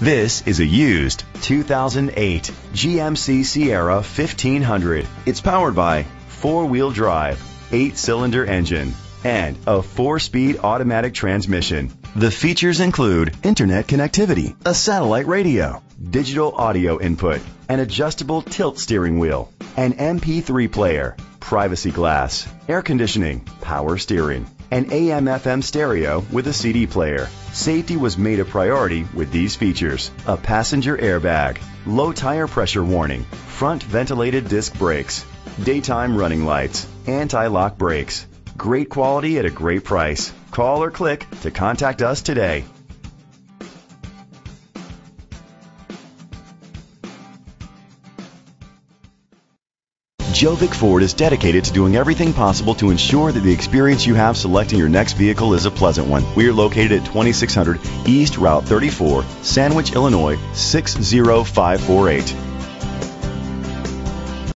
This is a used 2008 GMC Sierra 1500. It's powered by four-wheel drive, eight-cylinder engine, and a four-speed automatic transmission. The features include internet connectivity, a satellite radio, digital audio input, an adjustable tilt steering wheel, an MP3 player, privacy glass, air conditioning, power steering, an AM FM stereo with a CD player. Safety was made a priority with these features. A passenger airbag, low tire pressure warning, front ventilated disc brakes, daytime running lights, anti-lock brakes. Great quality at a great price. Call or click to contact us today. Gjovik Ford is dedicated to doing everything possible to ensure that the experience you have selecting your next vehicle is a pleasant one. We are located at 2600 East Route 34, Sandwich, Illinois 60548.